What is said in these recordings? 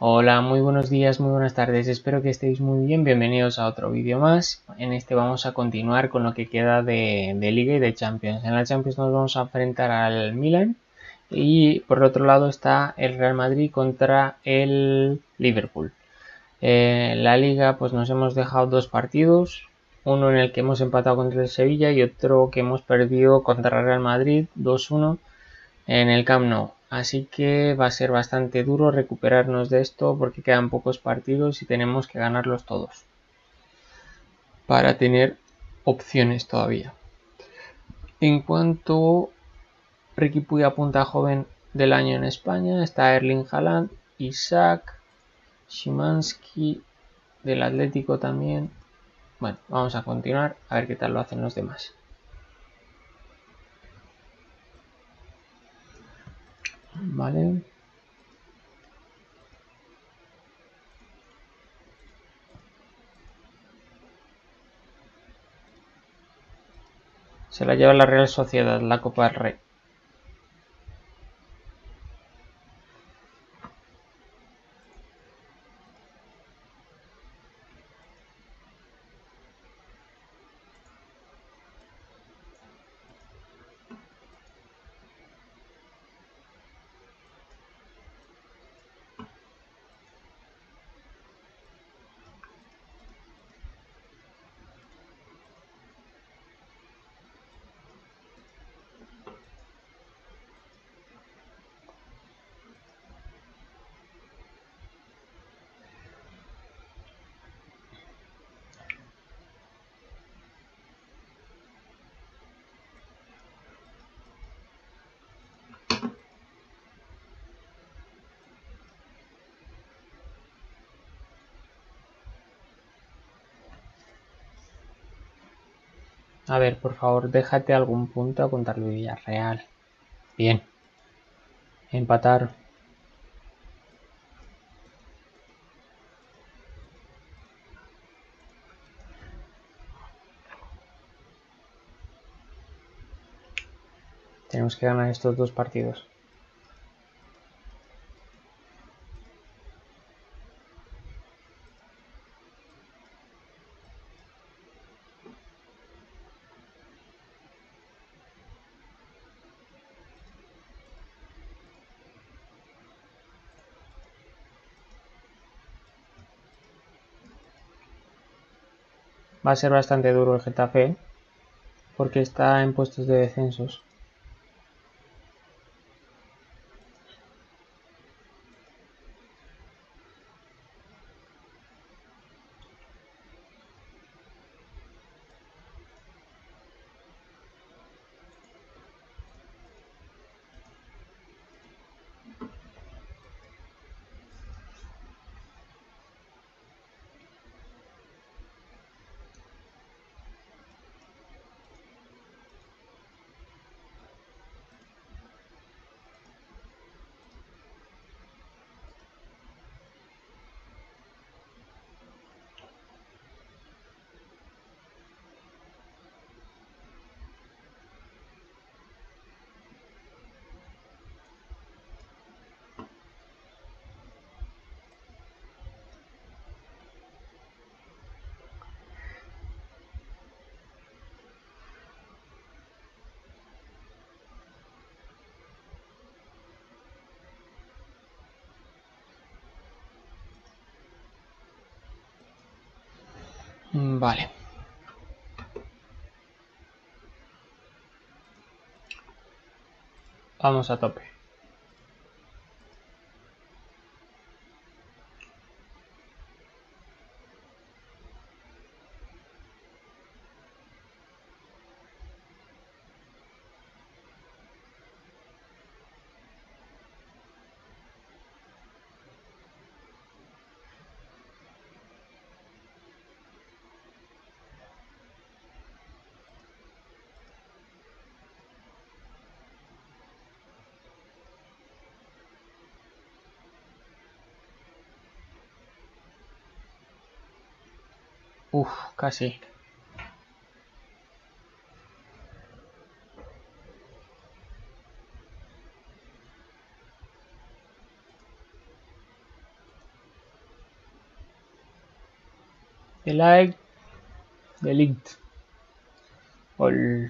Hola, muy buenos días, muy buenas tardes, espero que estéis muy bien, bienvenidos a otro vídeo más. En este vamos a continuar con lo que queda de, Liga y de Champions. En la Champions nos vamos a enfrentar al Milan y por otro lado está el Real Madrid contra el Liverpool. Eh, la Liga pues nos hemos dejado dos partidos, uno en el que hemos empatado contra el Sevilla y otro que hemos perdido contra el Real Madrid 2-1 en el Camp Nou. Así que va a ser bastante duro recuperarnos de esto porque quedan pocos partidos y tenemos que ganarlos todos para tener opciones todavía. En cuanto Ricky Puy apunta joven del año en España, está Erling Haaland, Isaac, Szymanski del Atlético también. Bueno, vamos a continuar a ver qué tal lo hacen los demás. ¿Vale? Se la lleva la Real Sociedad, la Copa del Rey. A ver, por favor, déjate algún punto a contar Villarreal. Bien. Empatar. Tenemos que ganar estos dos partidos. Va a ser bastante duro el Getafe porque está en puestos de descensos. Vale. Vamos a tope. casi. Like delete. Gol.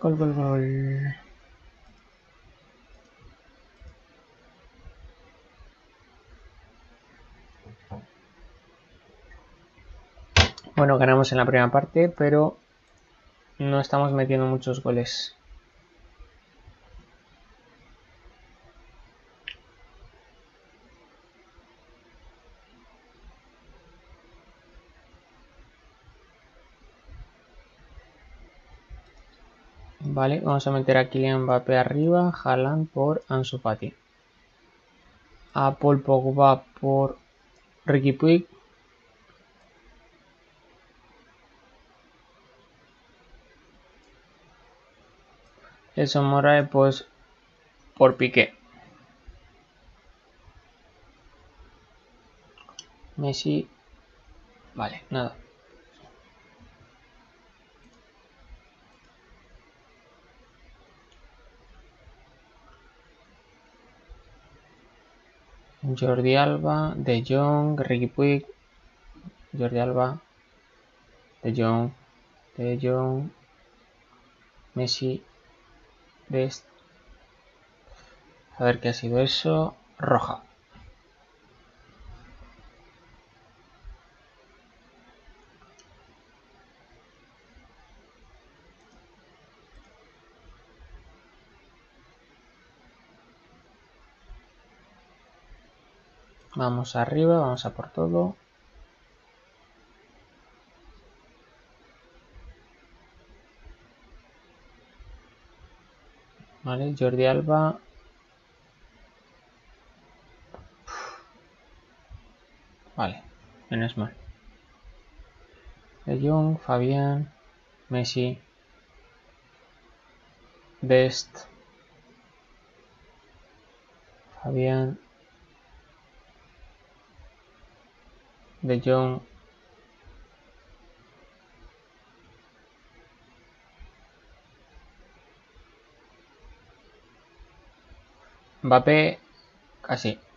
Gol gol gol. Bueno, ganamos en la primera parte, pero no estamos metiendo muchos goles. Vale, vamos a meter a Kylian Mbappé arriba, Haaland por Ansu Fati. A Paul Pogba por Ricky Puig. Eso Moraes pues por Piqué. Messi. Vale, nada. Jordi Alba, De Jong, Ricky Puig, Jordi Alba, De Jong, De Jong, Messi, Best. A ver qué ha sido eso. Roja. Vamos arriba, vamos a por todo. Vale, Jordi Alba. Vale, menos mal. De Jong, Fabián, Messi, Best, Fabián, De Jong, Mbappé, casi.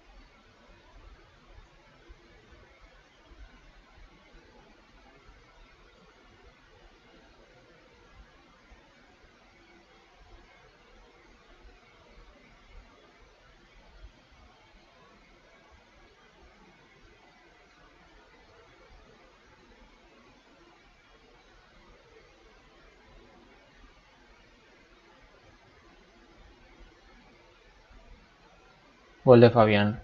Gol de Fabián.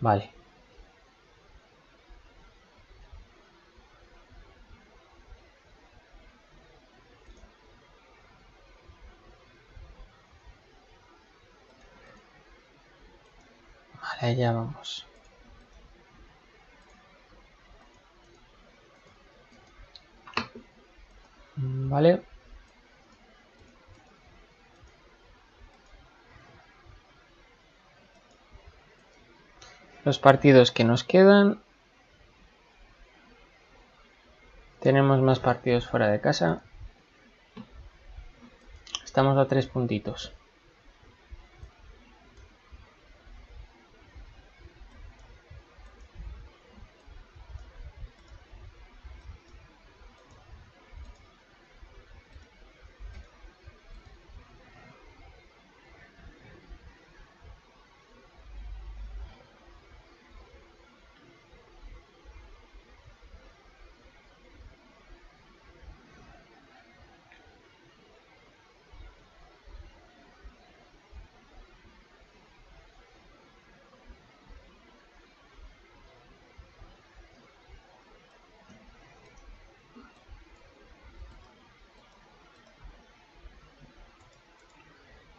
Vale. Vale, ya vamos. Vale. Los partidos que nos quedan. Tenemos más partidos fuera de casa. Estamos a tres puntitos.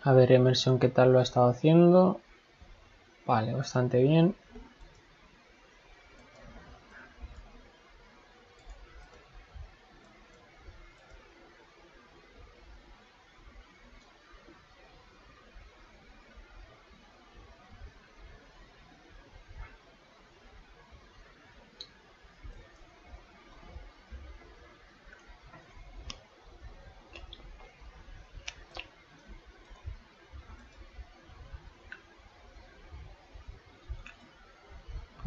A ver, Emerson, ¿qué tal lo ha estado haciendo? Vale, bastante bien.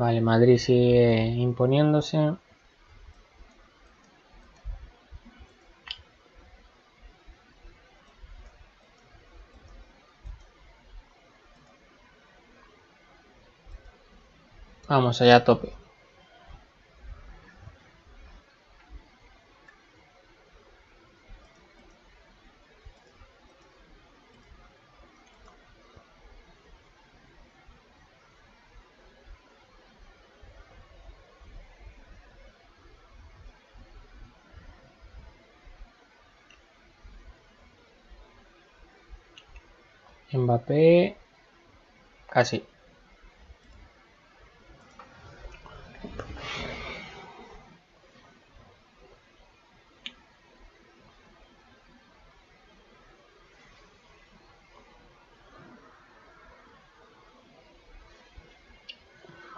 Vale, Madrid sigue imponiéndose. Vamos allá a tope. Mbappé casi.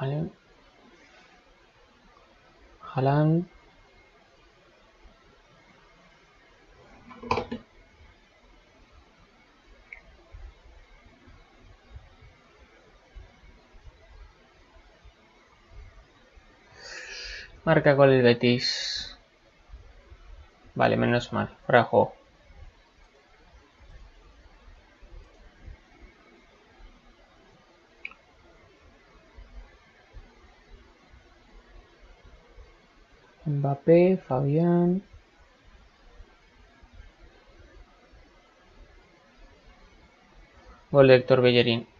Vale. Haaland. Marca con el Betis. Vale, menos mal. Frajo. Mbappé, Fabián. Gol de Bellerín.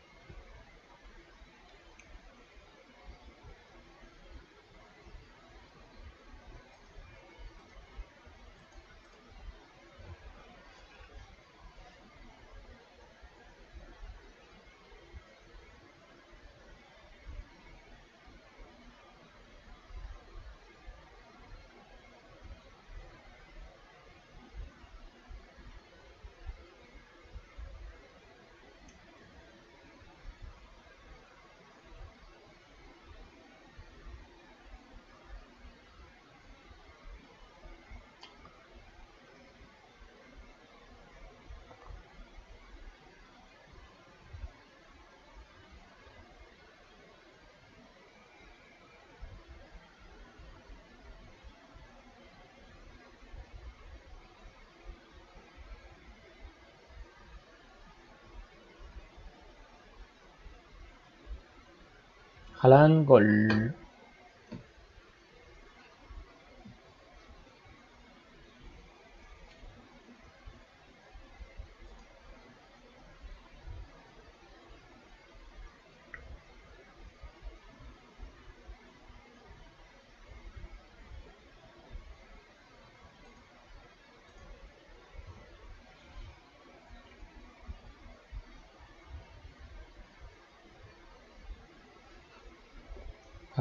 Haaland, gol.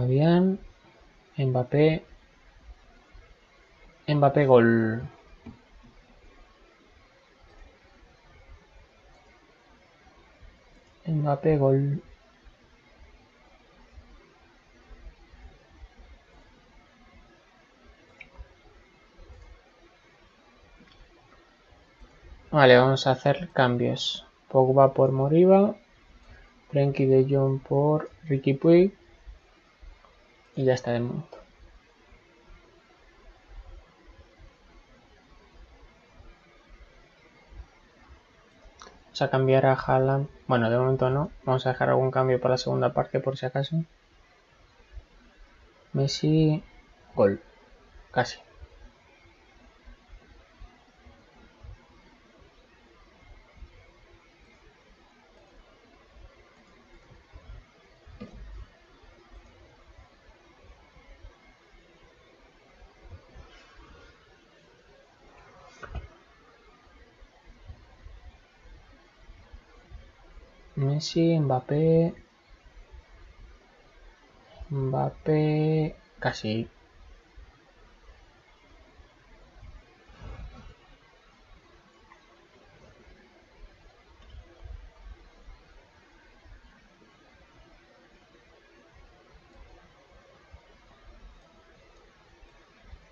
Fabián, Mbappé, Mbappé gol. Mbappé gol. Vale, vamos a hacer cambios. Pogba por Moriba, Frenkie de Jong por Ricky Puig y ya está de momento. Vamos a cambiar a Haaland. Bueno, de momento no. Vamos a dejar algún cambio para la segunda parte por si acaso. Messi, gol. Casi. Messi, Mbappé. Mbappé. Casi.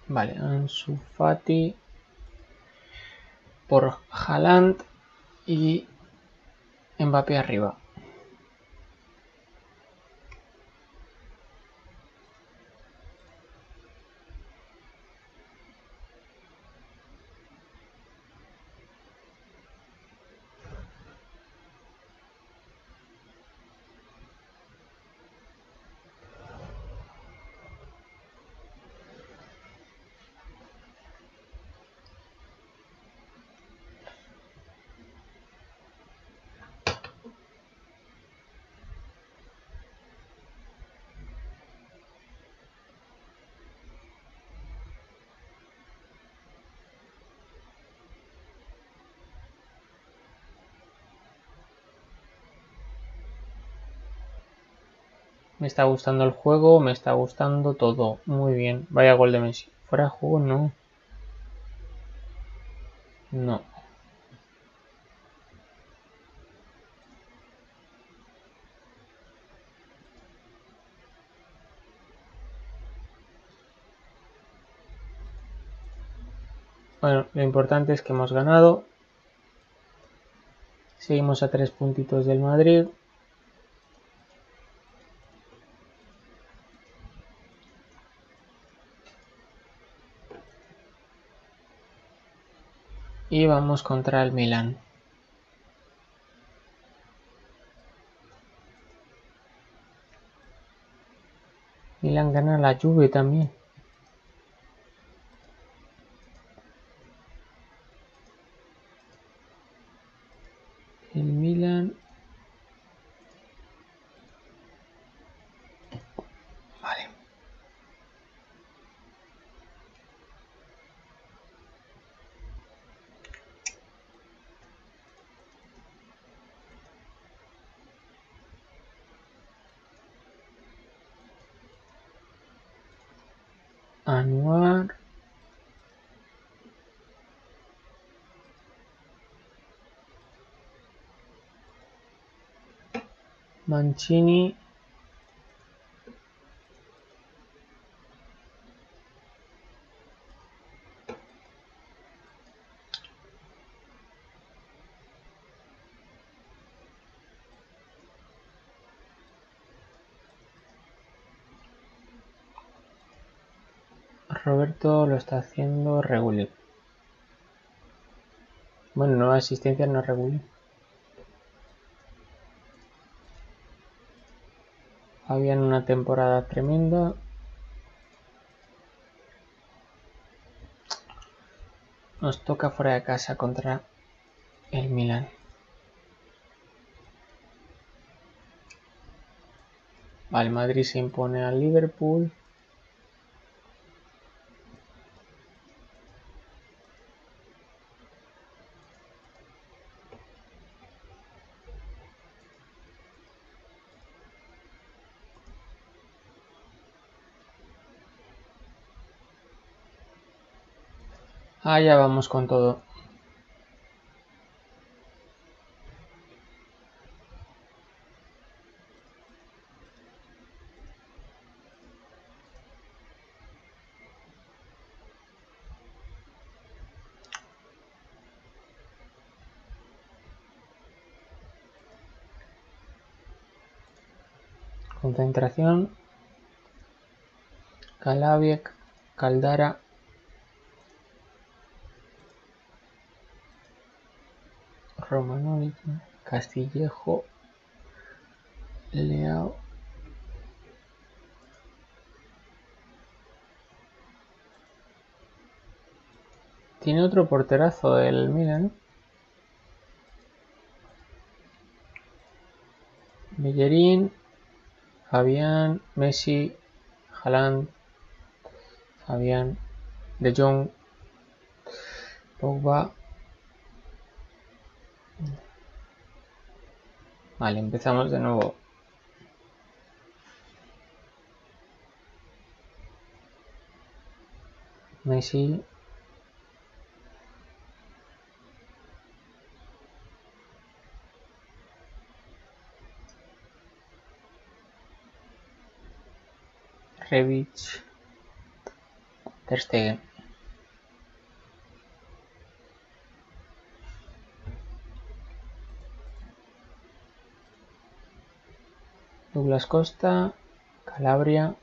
Vale, Ansu Fati por Haaland y Mbappé arriba. Me está gustando el juego, me está gustando todo. Muy bien. Vaya gol de Messi. Fuera de juego, no. No. Bueno, lo importante es que hemos ganado. Seguimos a tres puntitos del Madrid. Y vamos contra el Milan. Milan gana la Juve también. El Milan. Vale. Anuar. Mancini. Roberto lo está haciendo regular. Bueno, nueva asistencia no regular. Habían una temporada tremenda. Nos toca fuera de casa contra el Milan. Vale, Madrid se impone al Liverpool. Ah, ya vamos con todo. Concentración. Calabiec, Caldara, Romanovic, Castillejo, Leao. Tiene otro porterazo el Milan. Bellerín, Fabián, Messi, Haaland, Fabián, De Jong, Pogba, Vale, empezamos de nuevo. Messi. Revich. Ter Stegen. Douglas Costa, Calabria.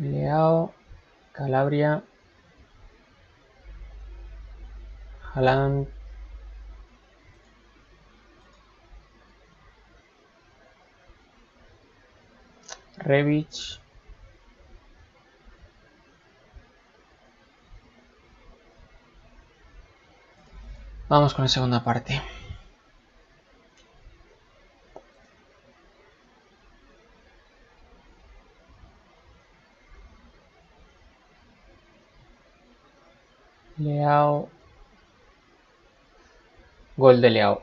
Leao, Calabria, Haaland, Revich, Vamos con la segunda parte. Leao. Gol de Leao.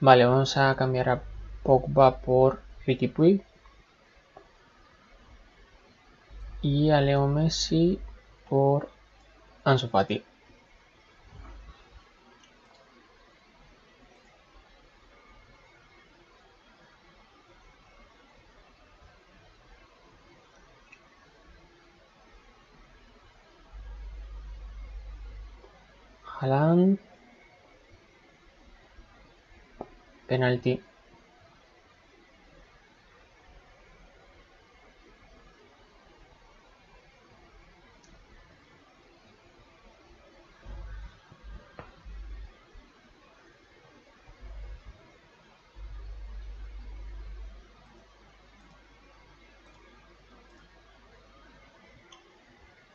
Vale, vamos a cambiar a Pogba por Ricky Puig. Y a Leo Messi por Ansu Fati. Haaland. Penalti.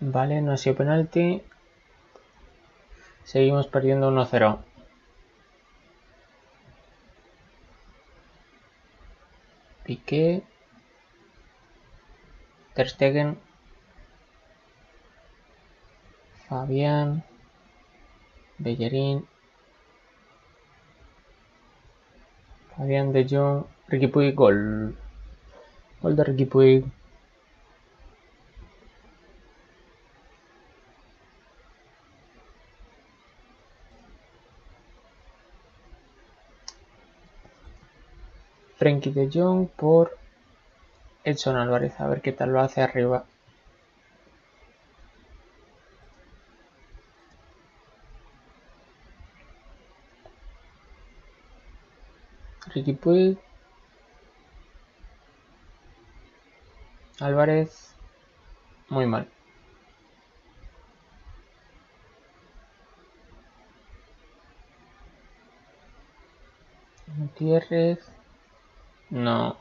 Vale, no ha sido penalti. Seguimos perdiendo 1-0. Piqué. Ter Stegen. Fabián. Bellerín. Fabián de Jong. Ricky Puig, gol. Gol de Ricky Puig. Frenkie de Jong por Edson Álvarez. A ver qué tal lo hace arriba. Ricky Puig. Álvarez. Muy mal. Gutiérrez. No.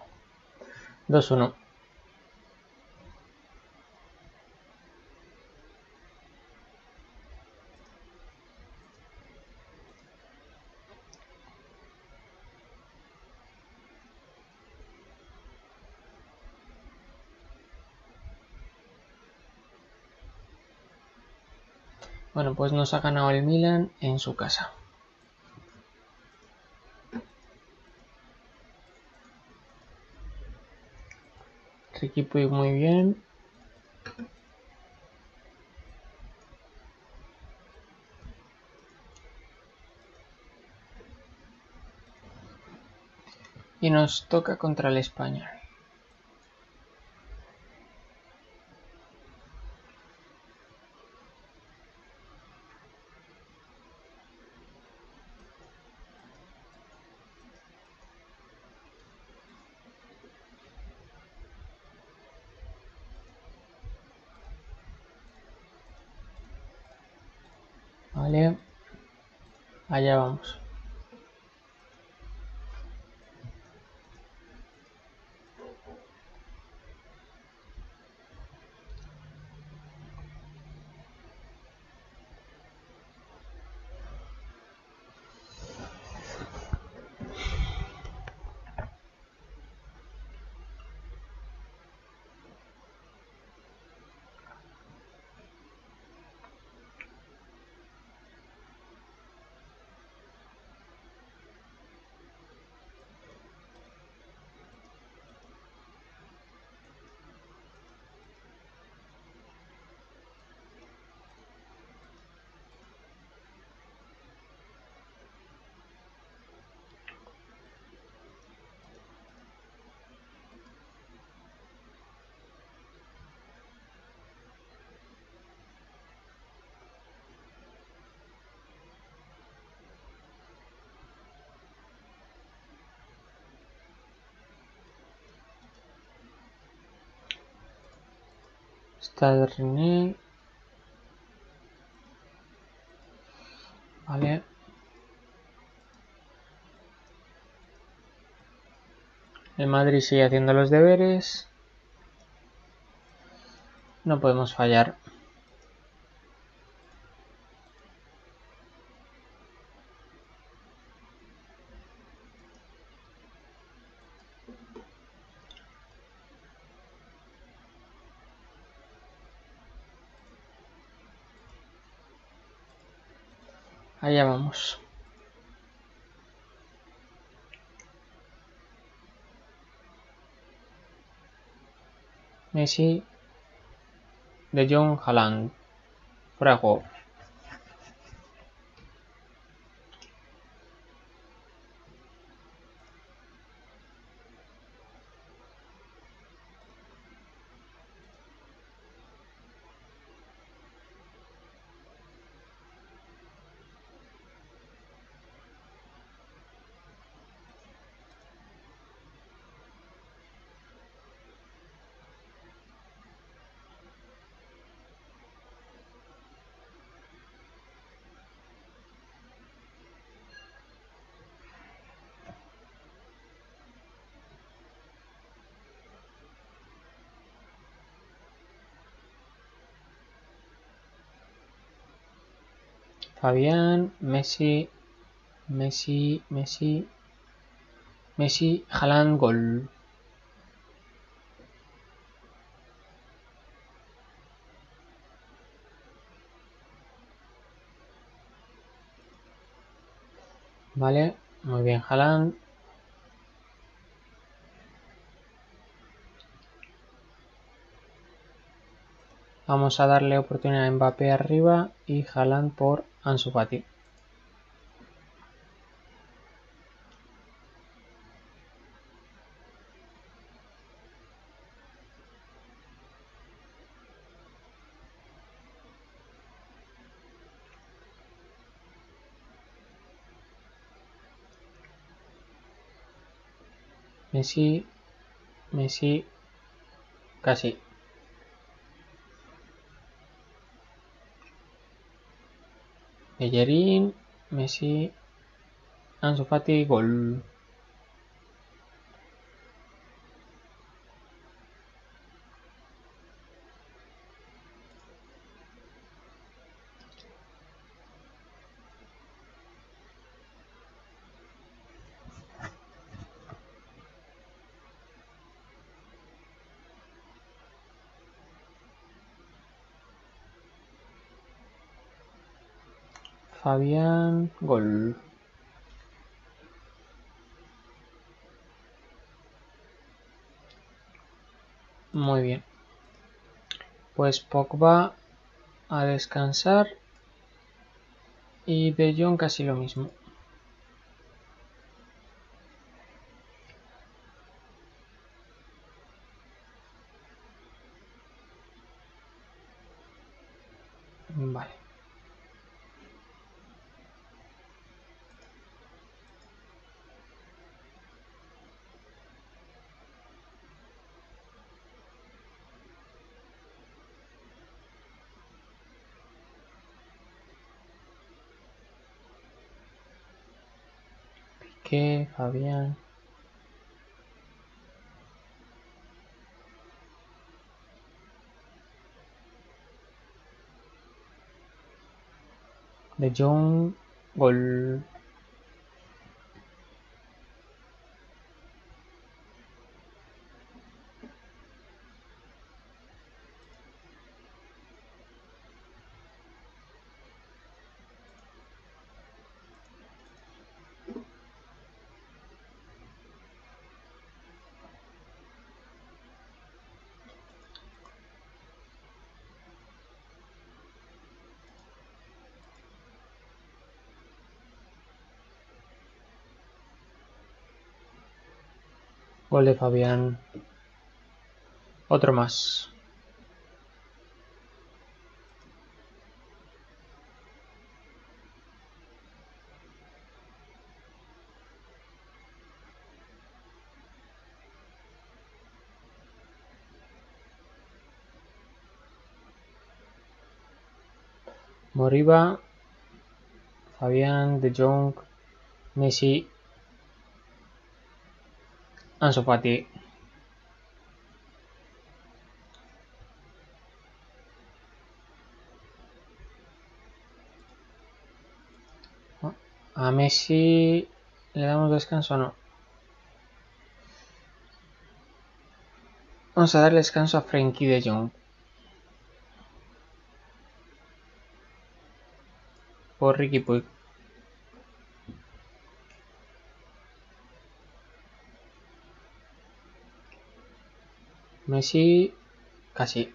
2-1. Bueno, pues nos ha ganado el Milan en su casa. Ricky Puig muy bien. Y nos toca contra el español. Vale. Allá vamos. Está René. Vale. El Madrid sigue haciendo los deberes. No podemos fallar. Allá vamos. Messi, De Jong, Haaland. Fuera Fabián, Messi, Messi, Messi, Messi, Haaland, gol. Vale, muy bien, Haaland. Vamos a darle oportunidad a Mbappé arriba y Haaland por Ansu Fati. Messi, Messi, casi. Bellerín, Messi, Ansu Fati, gol. Fabián, gol. Muy bien. Pues Pogba a descansar y De Jong casi lo mismo. Vale. Piqué, Fabián. De Jong, gol. Gol Fabián. Otro más. Moriba, Fabián, De Jong, Messi, Ansu Fati. A Messi le damos descanso o no. Vamos a darle descanso a Frenkie de Jong. Por Ricky Puig. Messi, casi.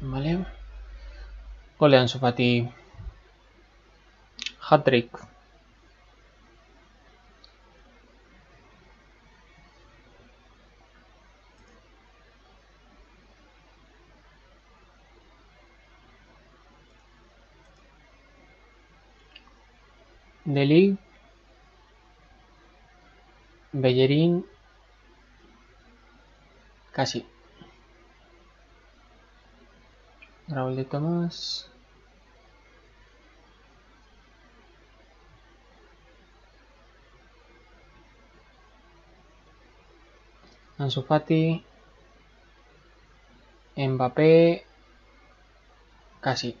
Vale. Gol de Ansu Fati. Hat-trick. Ligt. Bellerín. Casi. Raúl de Tomás. Ansu Fati. Mbappé. Casi.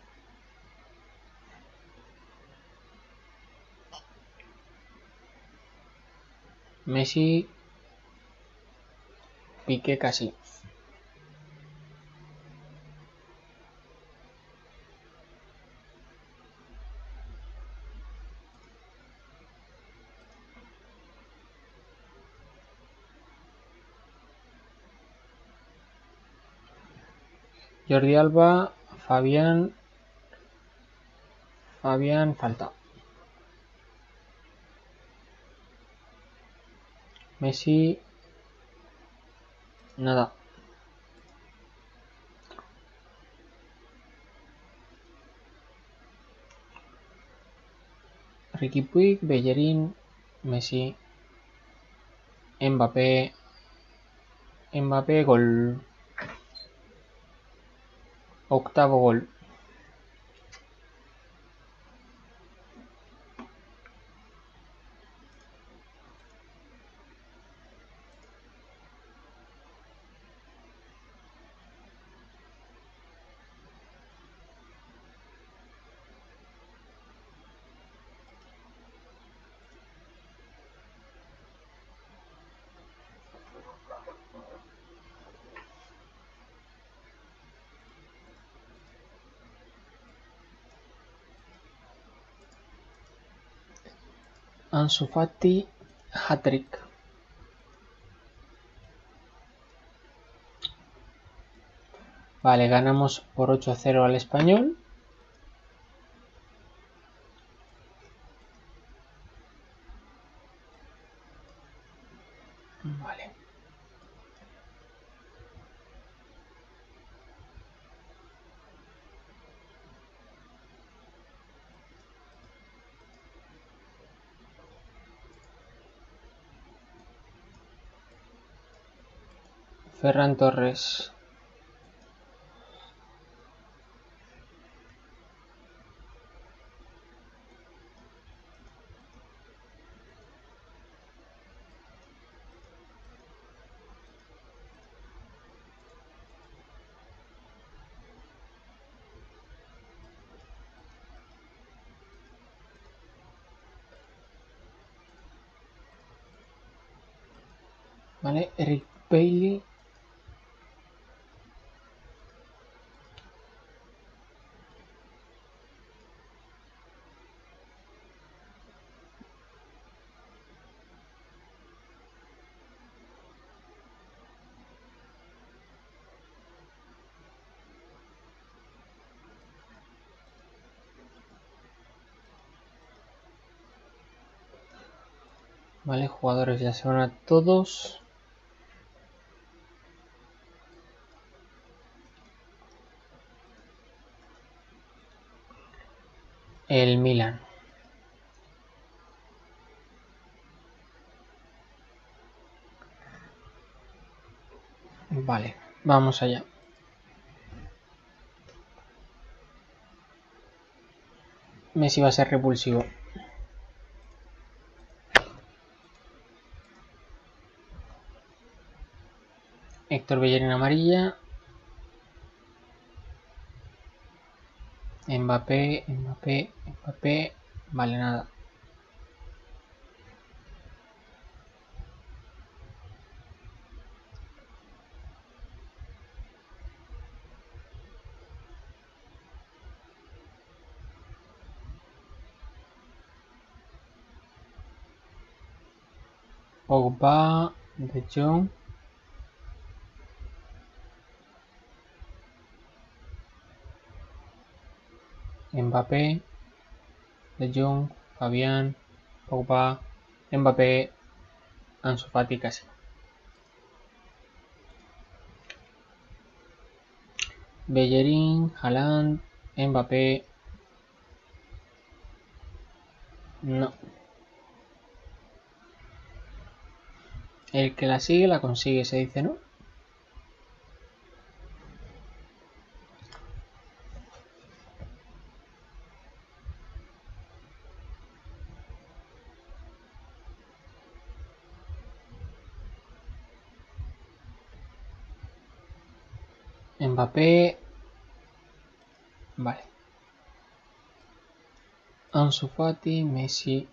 Messi. Piqué casi. Jordi Alba, Fabián, Fabián falta. Messi, nada. Ricky Puig, Bellerín, Messi, Mbappé, Mbappé, gol. Octavo gol. Ansu Fati, hat-trick. Vale, ganamos por 8 a 0 al español. Vale. Ferran Torres. Vale, Eric Vale, jugadores ya se van a todos. El Milan. Vale, vamos allá. Messi va a ser repulsivo. Héctor Bellerín amarilla. Mbappé, Mbappé, Mbappé. Vale, nada. Pogba, De Jong. Mbappé, De Jong, Fabián, Pogba, Mbappé, Ansu Fati casi. Bellerín, Haaland, Mbappé. No. El que la sigue la consigue, se dice, ¿no? Mbappé. Vale. Ansu Fati, Messi.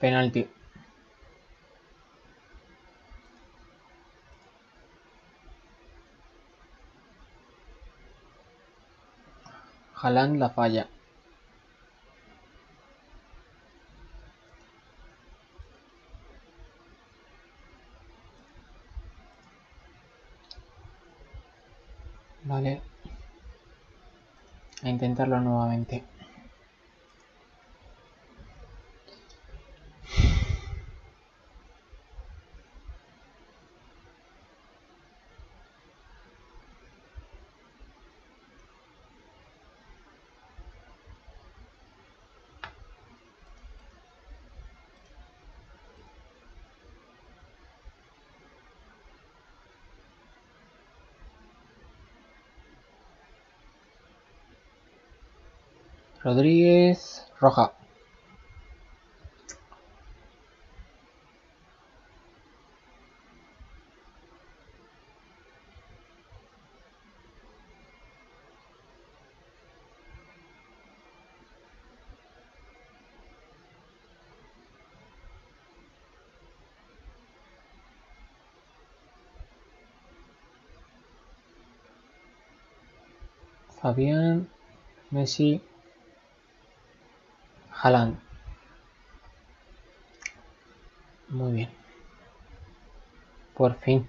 Penalti. Haaland la falla. Vale. A intentarlo nuevamente. Rodríguez, roja. Fabián, Messi, Haaland. Muy bien. Por fin.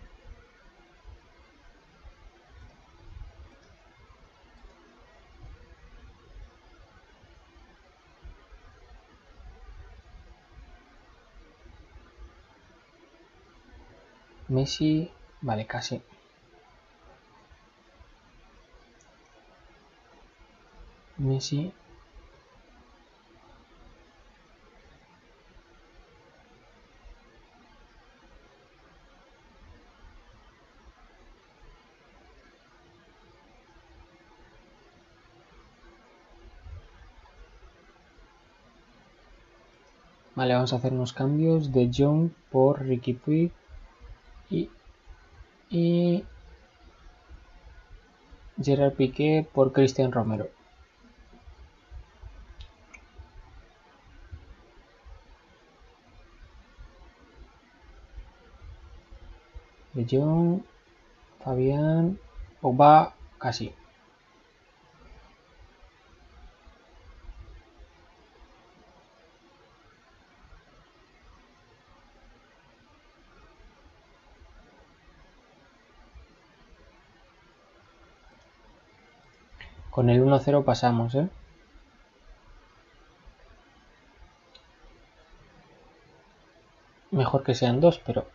Messi, vale, casi. Messi. Vale, vamos a hacer unos cambios de John por Ricky Puig y, y Gerard Piqué por Cristian Romero. De Jong, Fabián, Pogba, casi. Con el 1-0 pasamos, ¿eh? Mejor que sean dos, pero...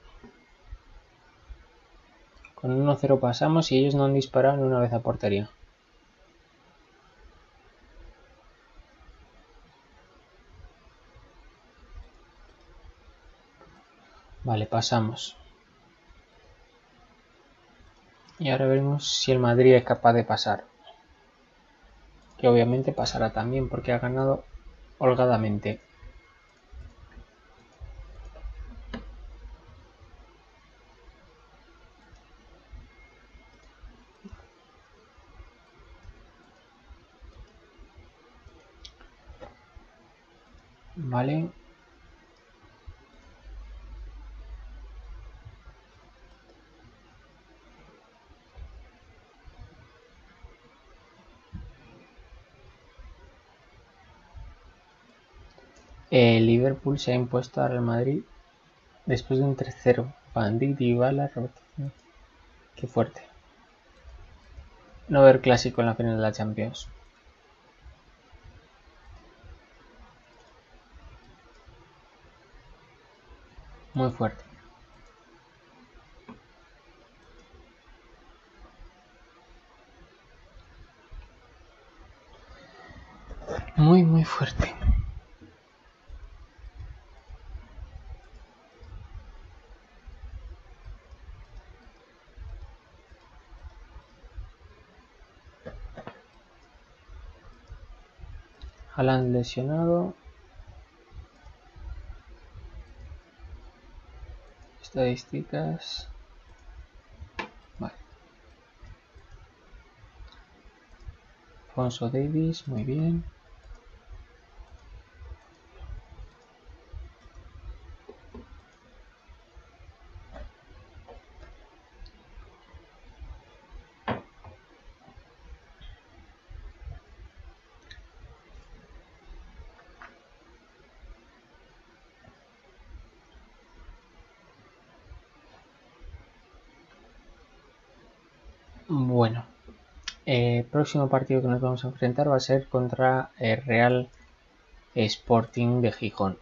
Con el 1-0 pasamos y ellos no han disparado ni una vez a portería. Vale, pasamos. Y ahora veremos si el Madrid es capaz de pasar que obviamente pasará también porque ha ganado holgadamente. Vale. El Liverpool se ha impuesto al Real Madrid después de un 3-0. Bandit y Bala rotación. Qué fuerte. No ver clásico en la final de la Champions. Muy fuerte. Muy, muy fuerte. Alan lesionado. Estadísticas. Vale. Davis, muy bien. Bueno, el eh, próximo partido que nos vamos a enfrentar va a ser contra el Real Sporting de Gijón.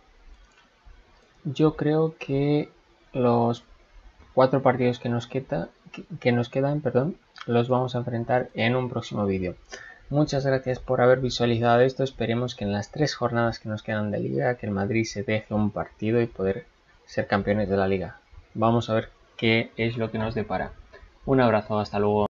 Yo creo que los cuatro partidos que nos, que nos quedan perdón, los vamos a enfrentar en un próximo vídeo. Muchas gracias por haber visualizado esto. Esperemos que en las tres jornadas que nos quedan de liga, que el Madrid se deje un partido y poder ser campeones de la liga. Vamos a ver qué es lo que nos depara. Un abrazo, hasta luego.